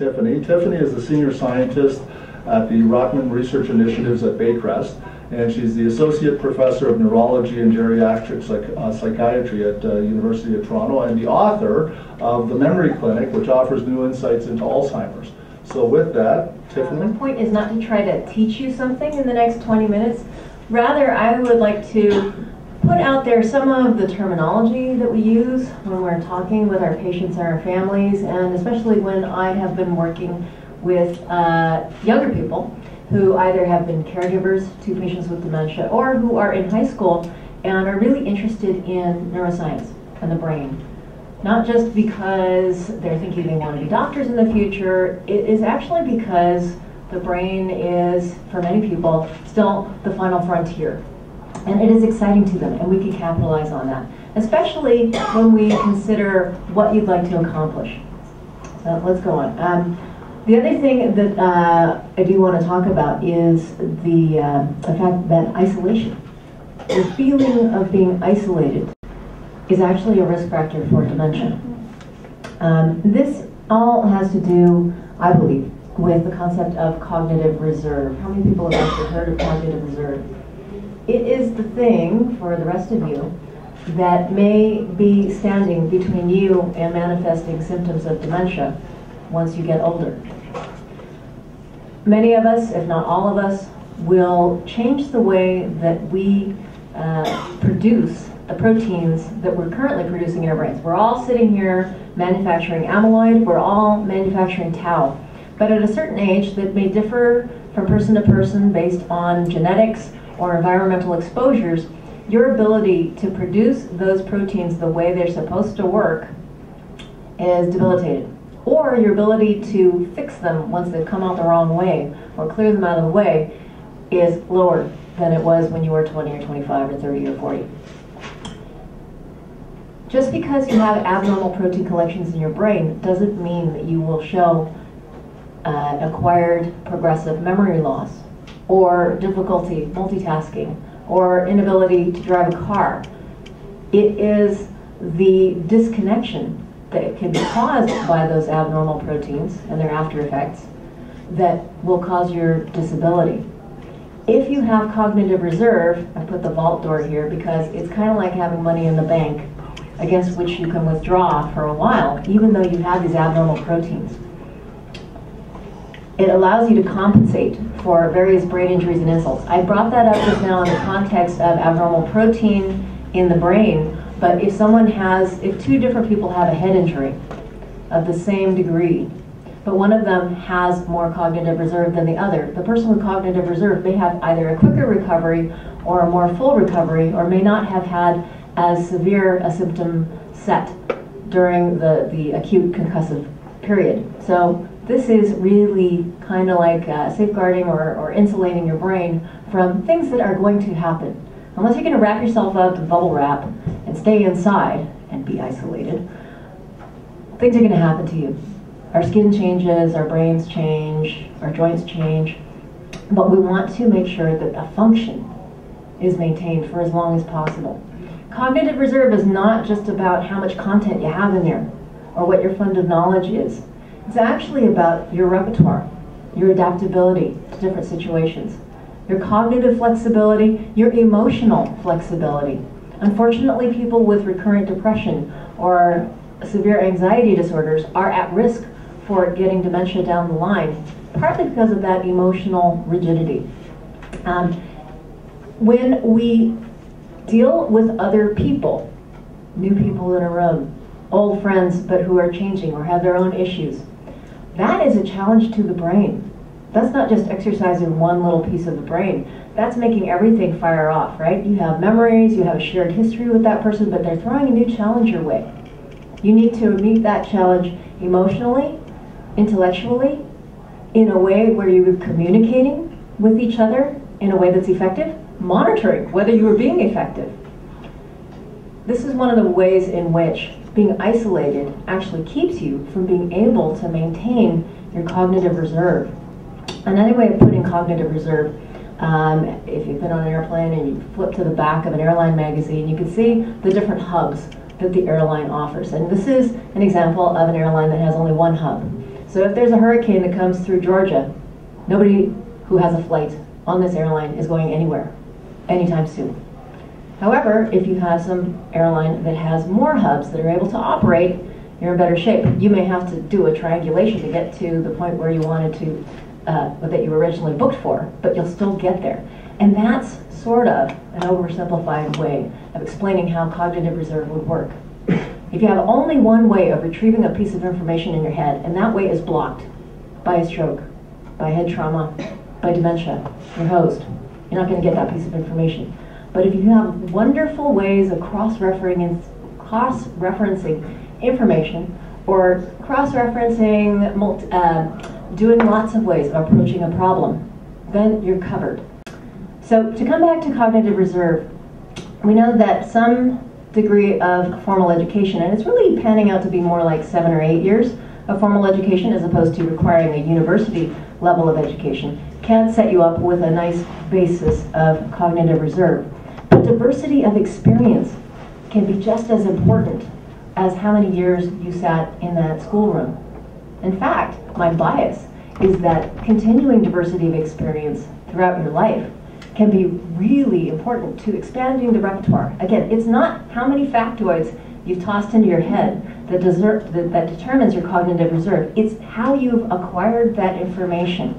Tiffany. Tiffany is the senior scientist at the Rotman Research Initiatives at Baycrest, and she's the associate professor of neurology and geriatric psych uh, psychiatry at uh, University of Toronto, and the author of the Memory Clinic, which offers new insights into Alzheimer's. So with that, Tiffany. My point is not to try to teach you something in the next 20 minutes. Rather, I would like to put out there some of the terminology that we use when we're talking with our patients and our families, and especially when I have been working with uh, younger people who either have been caregivers to patients with dementia or who are in high school and are really interested in neuroscience and the brain. Not just because they're thinking they want to be doctors in the future, it is actually because the brain is, for many people, still the final frontier and it is exciting to them, and we can capitalize on that, especially when we consider what you'd like to accomplish. So let's go on. Um, the other thing that uh, I do want to talk about is the, uh, the fact that isolation, the feeling of being isolated, is actually a risk factor for dementia. Um, this all has to do, I believe, with the concept of cognitive reserve. How many people have actually heard of cognitive reserve? It is the thing for the rest of you that may be standing between you and manifesting symptoms of dementia once you get older. Many of us, if not all of us, will change the way that we uh, produce the proteins that we're currently producing in our brains. We're all sitting here manufacturing amyloid, we're all manufacturing tau. But at a certain age that may differ from person to person based on genetics or environmental exposures, your ability to produce those proteins the way they're supposed to work is debilitated. Or your ability to fix them once they've come out the wrong way or clear them out of the way is lower than it was when you were 20 or 25 or 30 or 40. Just because you have abnormal protein collections in your brain doesn't mean that you will show uh, acquired progressive memory loss or difficulty multitasking or inability to drive a car. It is the disconnection that can be caused by those abnormal proteins and their after effects that will cause your disability. If you have cognitive reserve, I put the vault door here because it's kind of like having money in the bank against which you can withdraw for a while, even though you have these abnormal proteins. It allows you to compensate for various brain injuries and insults. I brought that up just now in the context of abnormal protein in the brain, but if someone has, if two different people have a head injury of the same degree, but one of them has more cognitive reserve than the other, the person with cognitive reserve may have either a quicker recovery or a more full recovery, or may not have had as severe a symptom set during the, the acute concussive period. So this is really kind of like uh, safeguarding or, or insulating your brain from things that are going to happen. Unless you're going to wrap yourself up in bubble wrap and stay inside and be isolated, things are going to happen to you. Our skin changes, our brains change, our joints change, but we want to make sure that the function is maintained for as long as possible. Cognitive reserve is not just about how much content you have in there or what your fund of knowledge is. It's actually about your repertoire, your adaptability to different situations, your cognitive flexibility, your emotional flexibility. Unfortunately, people with recurrent depression or severe anxiety disorders are at risk for getting dementia down the line, partly because of that emotional rigidity. Um, when we deal with other people, new people in a room, old friends but who are changing or have their own issues, that is a challenge to the brain. That's not just exercising one little piece of the brain. That's making everything fire off, right? You have memories, you have a shared history with that person, but they're throwing a new challenge your way. You need to meet that challenge emotionally, intellectually, in a way where you're communicating with each other in a way that's effective, monitoring whether you are being effective. This is one of the ways in which being isolated actually keeps you from being able to maintain your cognitive reserve. Another way of putting cognitive reserve, um, if you've been on an airplane and you flip to the back of an airline magazine, you can see the different hubs that the airline offers. And this is an example of an airline that has only one hub. So if there's a hurricane that comes through Georgia, nobody who has a flight on this airline is going anywhere anytime soon. However, if you have some airline that has more hubs that are able to operate, you're in better shape. You may have to do a triangulation to get to the point where you wanted to, uh, that you originally booked for, but you'll still get there. And that's sort of an oversimplified way of explaining how cognitive reserve would work. If you have only one way of retrieving a piece of information in your head, and that way is blocked by a stroke, by head trauma, by dementia, your host. You're not going to get that piece of information. But if you have wonderful ways of cross-referencing cross -referencing information or cross-referencing, uh, doing lots of ways of approaching a problem, then you're covered. So to come back to cognitive reserve, we know that some degree of formal education, and it's really panning out to be more like seven or eight years of formal education as opposed to requiring a university level of education, can set you up with a nice basis of cognitive reserve. Diversity of experience can be just as important as how many years you sat in that schoolroom. In fact, my bias is that continuing diversity of experience throughout your life can be really important to expanding the repertoire. Again, it's not how many factoids you've tossed into your head that, that, that determines your cognitive reserve. It's how you've acquired that information.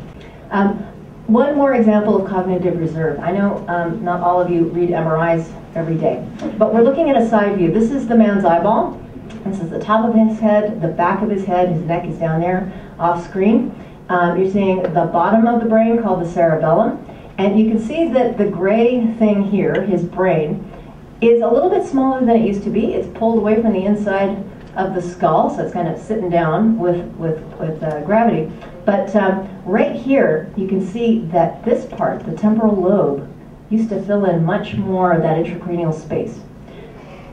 Um, one more example of cognitive reserve. I know um, not all of you read MRIs every day, but we're looking at a side view. This is the man's eyeball. This is the top of his head, the back of his head, his neck is down there off screen. Um, you're seeing the bottom of the brain called the cerebellum. And you can see that the gray thing here, his brain, is a little bit smaller than it used to be. It's pulled away from the inside of the skull, so it's kind of sitting down with, with, with uh, gravity. But um, right here, you can see that this part, the temporal lobe, used to fill in much more of that intracranial space.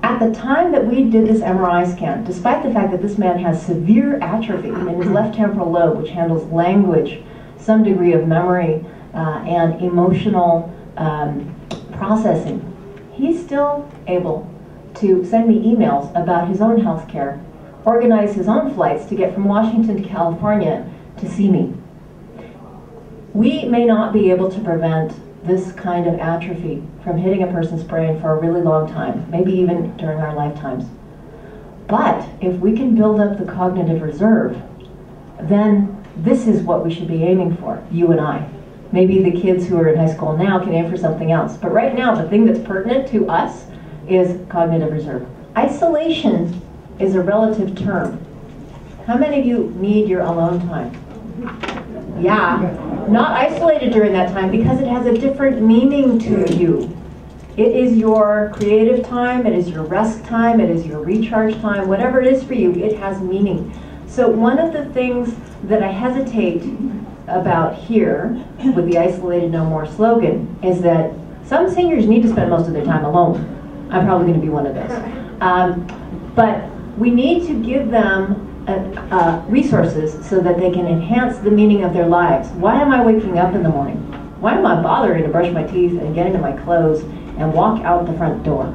At the time that we did this MRI scan, despite the fact that this man has severe atrophy in his left temporal lobe, which handles language, some degree of memory, uh, and emotional um, processing, he's still able to send me emails about his own health care, organize his own flights to get from Washington to California to see me. We may not be able to prevent this kind of atrophy from hitting a person's brain for a really long time, maybe even during our lifetimes. But if we can build up the cognitive reserve, then this is what we should be aiming for, you and I. Maybe the kids who are in high school now can aim for something else. But right now, the thing that's pertinent to us is cognitive reserve. Isolation is a relative term. How many of you need your alone time? Yeah, not isolated during that time because it has a different meaning to you. It is your creative time, it is your rest time, it is your recharge time, whatever it is for you, it has meaning. So one of the things that I hesitate about here with the isolated no more slogan is that some seniors need to spend most of their time alone. I'm probably going to be one of those. Um, but we need to give them uh, uh, resources so that they can enhance the meaning of their lives. Why am I waking up in the morning? Why am I bothering to brush my teeth and get into my clothes and walk out the front door?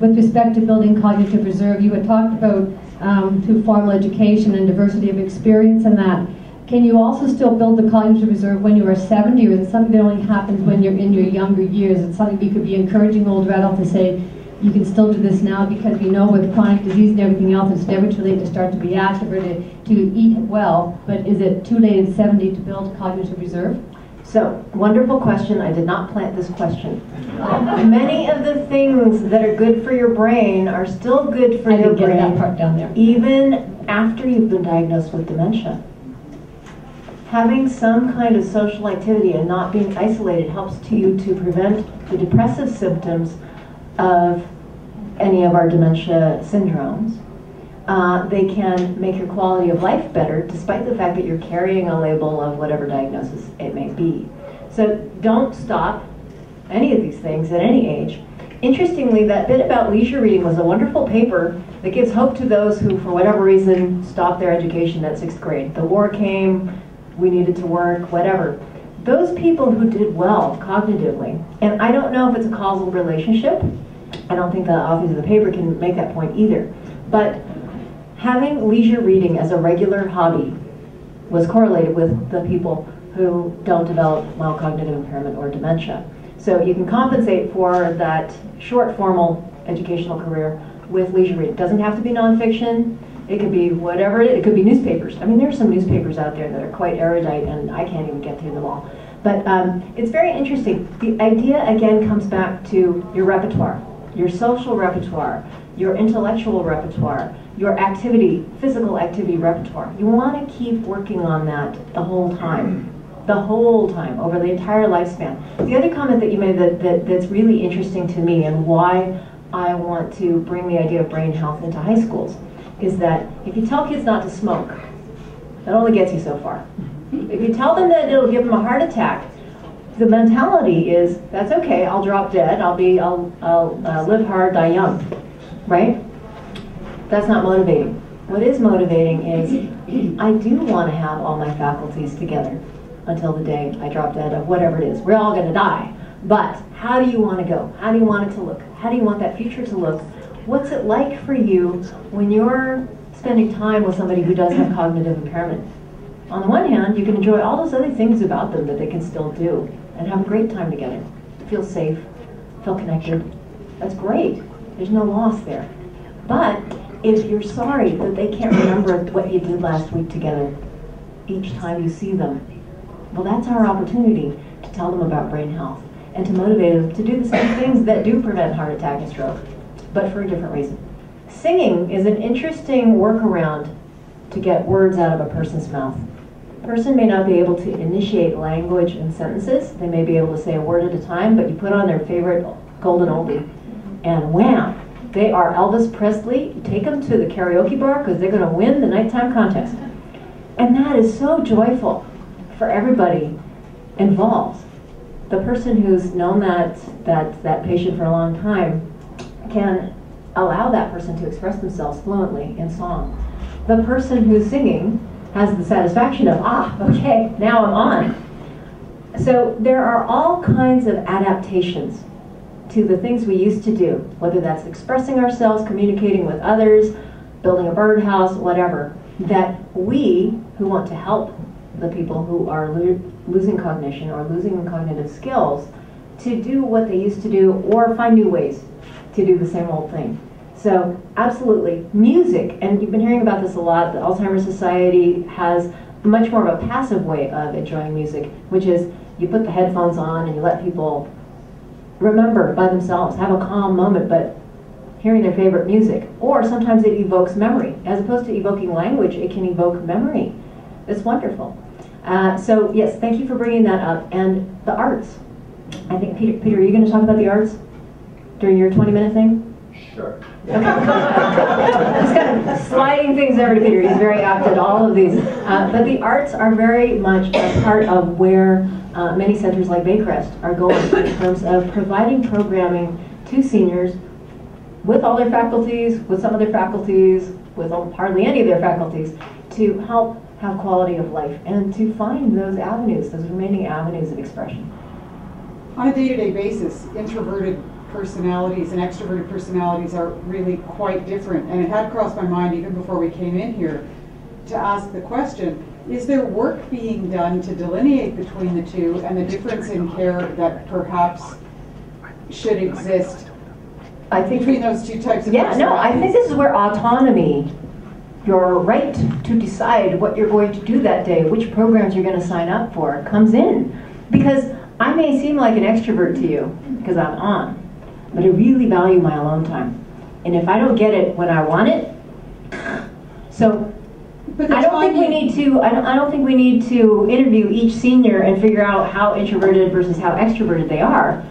With respect to building cognitive reserve, you had talked about um, through formal education and diversity of experience and that. Can you also still build the cognitive reserve when you are 70 or is it something that only happens when you're in your younger years? It's something you could be encouraging older adults to say, you can still do this now because we know with chronic disease and everything else, it's never too late to start to be active or to, to eat well. But is it too late at 70 to build cognitive reserve? So, wonderful question. I did not plant this question. Many of the things that are good for your brain are still good for I your brain. that part down there. Even after you've been diagnosed with dementia. Having some kind of social activity and not being isolated helps to you to prevent the depressive symptoms of any of our dementia syndromes. Uh, they can make your quality of life better despite the fact that you're carrying a label of whatever diagnosis it may be. So don't stop any of these things at any age. Interestingly, that bit about leisure reading was a wonderful paper that gives hope to those who, for whatever reason, stopped their education at sixth grade. The war came, we needed to work, whatever. Those people who did well cognitively, and I don't know if it's a causal relationship, I don't think the authors of the paper can make that point either. But having leisure reading as a regular hobby was correlated with the people who don't develop mild cognitive impairment or dementia. So you can compensate for that short formal educational career with leisure reading. It doesn't have to be nonfiction. It could be whatever it is. It could be newspapers. I mean, there are some newspapers out there that are quite erudite, and I can't even get through them all. But um, it's very interesting. The idea, again, comes back to your repertoire, your social repertoire, your intellectual repertoire, your activity, physical activity repertoire. You want to keep working on that the whole time. The whole time, over the entire lifespan. The other comment that you made that, that, that's really interesting to me and why I want to bring the idea of brain health into high schools is that if you tell kids not to smoke, that only gets you so far. If you tell them that it'll give them a heart attack, the mentality is that's okay. I'll drop dead. I'll be. I'll. I'll uh, live hard, die young. Right? That's not motivating. What is motivating is I do want to have all my faculties together until the day I drop dead of whatever it is. We're all going to die. But how do you want to go? How do you want it to look? How do you want that future to look? What's it like for you when you're spending time with somebody who does have cognitive impairment? On the one hand, you can enjoy all those other things about them that they can still do and have a great time together. Feel safe, feel connected. That's great. There's no loss there. But if you're sorry that they can't remember what you did last week together each time you see them, well, that's our opportunity to tell them about brain health and to motivate them to do the same things that do prevent heart attack and stroke, but for a different reason. Singing is an interesting workaround to get words out of a person's mouth. Person may not be able to initiate language and sentences. They may be able to say a word at a time, but you put on their favorite golden oldie, and wham, they are Elvis Presley. You take them to the karaoke bar because they're going to win the nighttime contest. And that is so joyful for everybody involved the person who's known that, that, that patient for a long time can allow that person to express themselves fluently in song. The person who's singing has the satisfaction of, ah, okay, now I'm on. So there are all kinds of adaptations to the things we used to do, whether that's expressing ourselves, communicating with others, building a birdhouse, whatever, that we who want to help the people who are lo losing cognition or losing cognitive skills to do what they used to do or find new ways to do the same old thing. So absolutely, music, and you've been hearing about this a lot, the Alzheimer's Society has much more of a passive way of enjoying music, which is you put the headphones on and you let people remember by themselves, have a calm moment, but hearing their favorite music. Or sometimes it evokes memory. As opposed to evoking language, it can evoke memory. It's wonderful. Uh, so yes, thank you for bringing that up. And the arts. I think Peter, Peter, are you going to talk about the arts during your 20-minute thing? Sure. Just kind of sliding things over to Peter. He's very apt at all of these. Uh, but the arts are very much a part of where uh, many centers like Baycrest are going in terms of providing programming to seniors with all their faculties, with some of their faculties, with hardly any of their faculties, to help have quality of life and to find those avenues, those remaining avenues of expression. On a day-to-day basis, introverted personalities and extroverted personalities are really quite different. And it had crossed my mind even before we came in here to ask the question, is there work being done to delineate between the two and the difference in care that perhaps should exist I think between those two types of Yeah, no, I think this is where autonomy your right to decide what you're going to do that day, which programs you're going to sign up for, comes in. Because I may seem like an extrovert to you because I'm on, but I really value my alone time. And if I don't get it when I want it, so I don't think we need to. I don't, I don't think we need to interview each senior and figure out how introverted versus how extroverted they are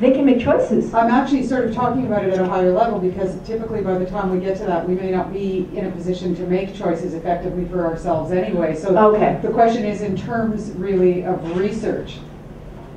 they can make choices. I'm actually sort of talking about it at a higher level because typically by the time we get to that, we may not be in a position to make choices effectively for ourselves anyway. So okay. the question is in terms really of research.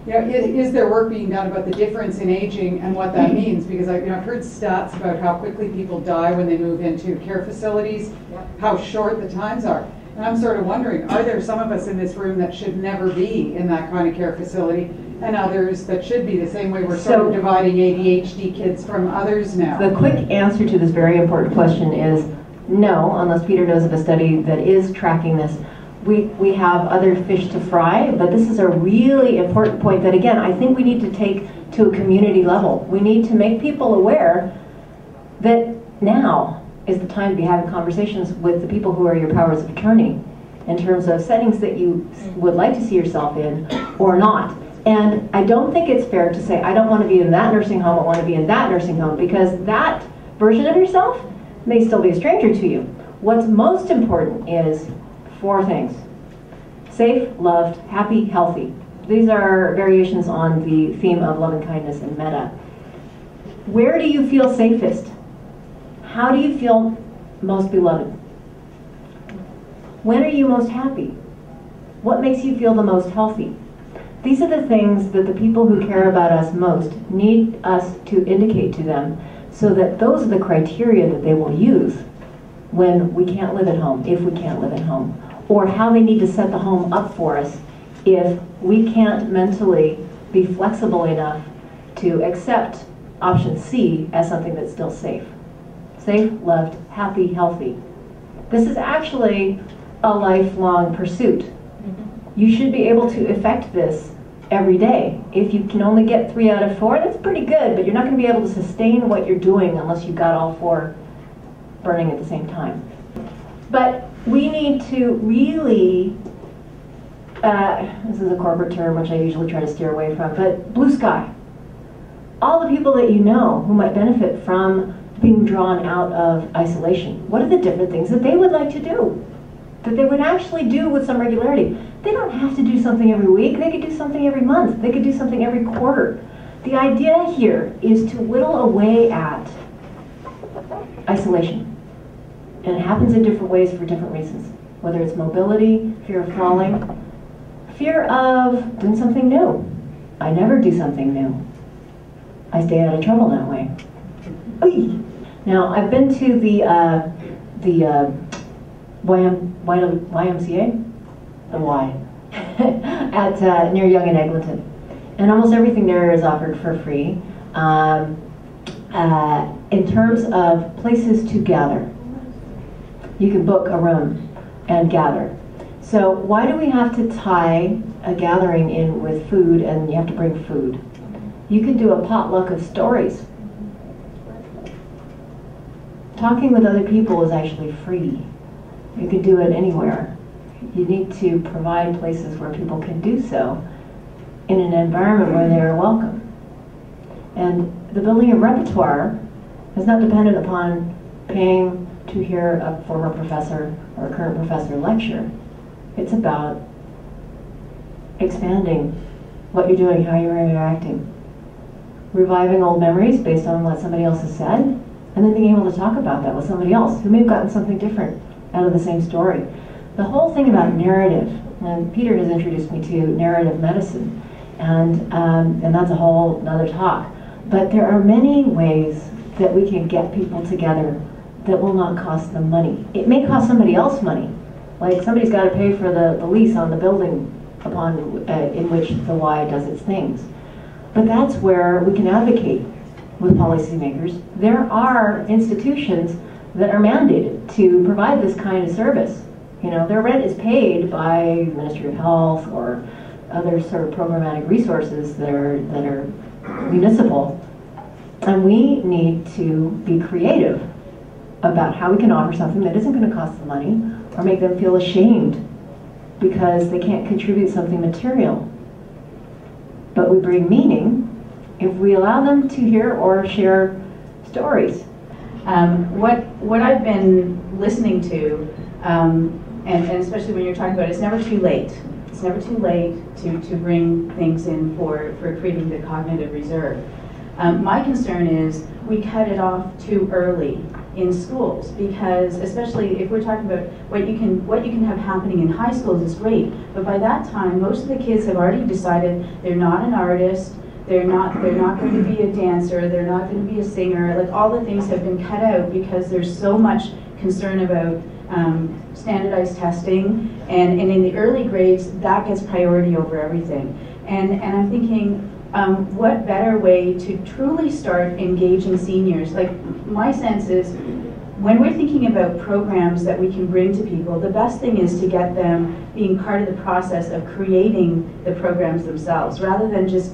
You know, is, is, there work being done about the difference in aging and what that means? Because I, you know, I've heard stats about how quickly people die when they move into care facilities, how short the times are. And I'm sort of wondering, are there some of us in this room that should never be in that kind of care facility and others that should be the same way we're sort so, of dividing ADHD kids from others now? The quick answer to this very important question is no, unless Peter knows of a study that is tracking this. We, we have other fish to fry, but this is a really important point that, again, I think we need to take to a community level. We need to make people aware that now is the time to be having conversations with the people who are your powers of attorney in terms of settings that you would like to see yourself in or not. And I don't think it's fair to say, I don't want to be in that nursing home, I want to be in that nursing home, because that version of yourself may still be a stranger to you. What's most important is four things safe, loved, happy, healthy. These are variations on the theme of love and kindness and metta. Where do you feel safest? How do you feel most beloved? When are you most happy? What makes you feel the most healthy? These are the things that the people who care about us most need us to indicate to them so that those are the criteria that they will use when we can't live at home, if we can't live at home, or how they need to set the home up for us if we can't mentally be flexible enough to accept option C as something that's still safe. Safe, loved, happy, healthy. This is actually a lifelong pursuit. Mm-hmm. You should be able to effect this every day. If you can only get three out of four, that's pretty good, but you're not going to be able to sustain what you're doing unless you've got all four burning at the same time. But we need to really, uh, this is a corporate term which I usually try to steer away from, but blue sky. All the people that you know who might benefit from being drawn out of isolation, what are the different things that they would like to do? That they would actually do with some regularity. They don't have to do something every week, they could do something every month, they could do something every quarter. The idea here is to whittle away at isolation. And it happens in different ways for different reasons. Whether it's mobility, fear of falling, fear of doing something new. I never do something new. I stay out of trouble that way. Oy. Now, I've been to the, uh, the uh, YM, YMCA, the Y, at uh, near Yonge and Eglinton. And almost everything there is offered for free. Um, uh, in terms of places to gather, you can book a room and gather. So why do we have to tie a gathering in with food and you have to bring food? You can do a potluck of stories. Talking with other people is actually free. You can do it anywhere. You need to provide places where people can do so in an environment where they are welcome. And the building of repertoire is not dependent upon paying to hear a former professor or a current professor lecture. It's about expanding what you're doing, how you're interacting, reviving old memories based on what somebody else has said, and then being able to talk about that with somebody else who may have gotten something different out of the same story. The whole thing about narrative, and Peter has introduced me to narrative medicine, and, um, and that's a whole another talk. But there are many ways that we can get people together that will not cost them money. It may cost somebody else money. Like somebody's got to pay for the, the lease on the building upon uh, in which the Y does its things. But that's where we can advocate with policymakers. There are institutions that are mandated to provide this kind of service. You know, their rent is paid by Ministry of Health or other sort of programmatic resources that are that are municipal. And we need to be creative about how we can offer something that isn't going to cost them money or make them feel ashamed because they can't contribute something material. But we bring meaning if we allow them to hear or share stories. Um, what, what I've been listening to, um, and, and especially when you're talking about it, it's never too late. It's never too late to, to bring things in for, for creating the cognitive reserve. Um, my concern is we cut it off too early in schools because especially if we're talking about what you can what you can have happening in high schools is great. But by that time most of the kids have already decided they're not an artist they're not they're not going to be a dancer they're not going to be a singer like all the things have been cut out because there's so much concern about um, standardized testing. And, and in the early grades that gets priority over everything. And and i'm thinking um, what better way to truly start engaging seniors? Like, my sense is when we're thinking about programs that we can bring to people, the best thing is to get them being part of the process of creating the programs themselves, rather than just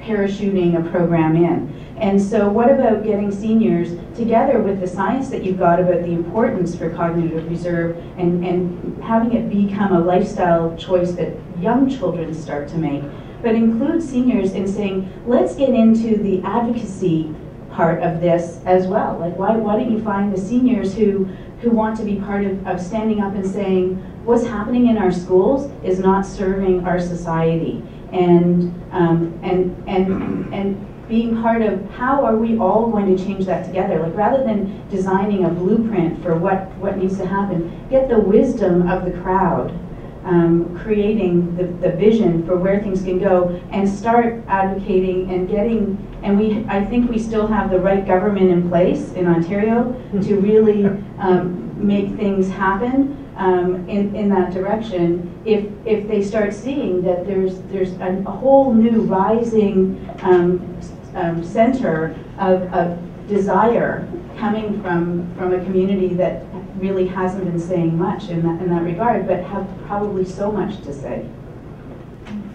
parachuting a program in. And so what about getting seniors together with the science that you've got about the importance for cognitive reserve and, and having it become a lifestyle choice that young children start to make, but include seniors in saying, let's get into the advocacy part of this as well. Like why, why don't you find the seniors who, who want to be part of, of standing up and saying, what's happening in our schools is not serving our society. And, um, and, and, and being part of how are we all going to change that together? Like rather than designing a blueprint for what, what needs to happen, get the wisdom of the crowd, um, creating the, the vision for where things can go and start advocating and getting, and we, I think we still have the right government in place in Ontario to really um, make things happen um, in, in that direction. If, if they start seeing that there's, there's a, a whole new rising um, um, center of, of desire coming from, from a community that really hasn't been saying much in that, in that regard, but have probably so much to say.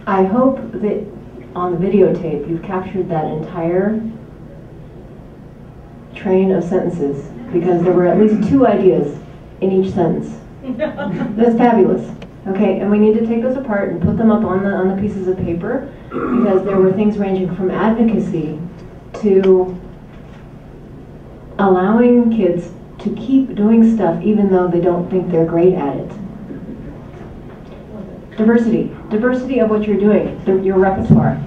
I hope that on the videotape you've captured that entire train of sentences because there were at least two ideas in each sentence. That's fabulous. Okay, and we need to take those apart and put them up on the on the pieces of paper because there were things ranging from advocacy to allowing kids to keep doing stuff even though they don't think they're great at it. Diversity. Diversity of what you're doing, your repertoire.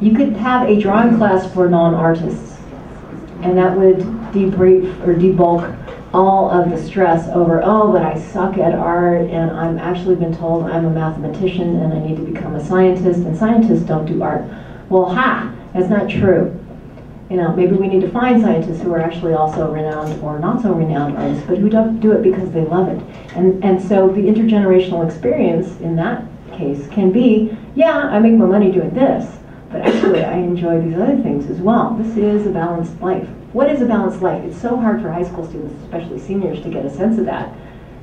You could have a drawing class for non-artists and that would debrief or debulk all of the stress over, oh, but I suck at art and I'm actually been told I'm a mathematician and I need to become a scientist and scientists don't do art. Well, ha, that's not true. You know, maybe we need to find scientists who are actually also renowned or not so renowned artists, but who don't do it because they love it. And, and so the intergenerational experience in that case can be, yeah, I make more money doing this, but actually I enjoy these other things as well. This is a balanced life. What is a balanced life? It's so hard for high school students, especially seniors, to get a sense of that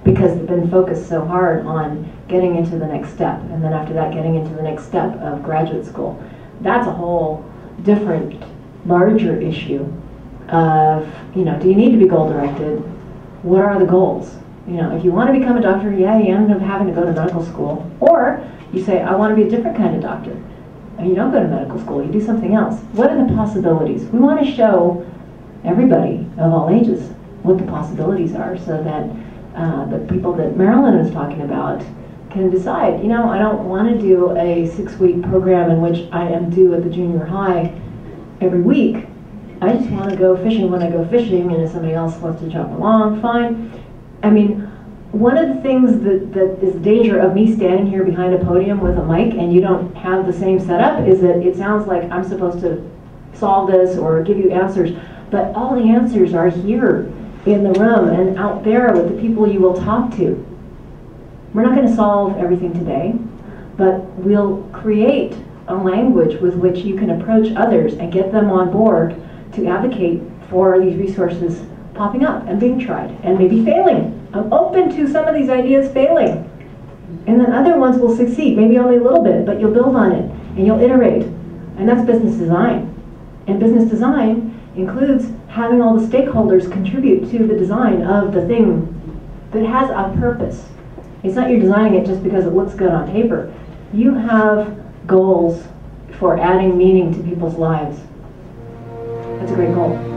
because they've been focused so hard on getting into the next step and then after that getting into the next step of graduate school. That's a whole different larger issue of, you know, do you need to be goal directed? What are the goals? You know, if you want to become a doctor, yeah, you end up having to go to medical school. Or you say, I want to be a different kind of doctor. And you don't go to medical school, you do something else. What are the possibilities? We want to show everybody of all ages what the possibilities are so that uh, the people that Marilyn was talking about can decide, you know, I don't want to do a six week program in which I am due at the junior high every week. I just want to go fishing when I go fishing, and if somebody else wants to jump along, fine. I mean, one of the things that, that is the danger of me standing here behind a podium with a mic and you don't have the same setup is that it sounds like I'm supposed to solve this or give you answers, but all the answers are here in the room and out there with the people you will talk to. We're not going to solve everything today, but we'll create a language with which you can approach others and get them on board to advocate for these resources popping up and being tried and maybe failing. I'm open to some of these ideas failing. And then other ones will succeed, maybe only a little bit, but you'll build on it and you'll iterate. And that's business design. And business design includes having all the stakeholders contribute to the design of the thing that has a purpose. It's not you're designing it just because it looks good on paper. You have goals for adding meaning to people's lives. That's a great goal.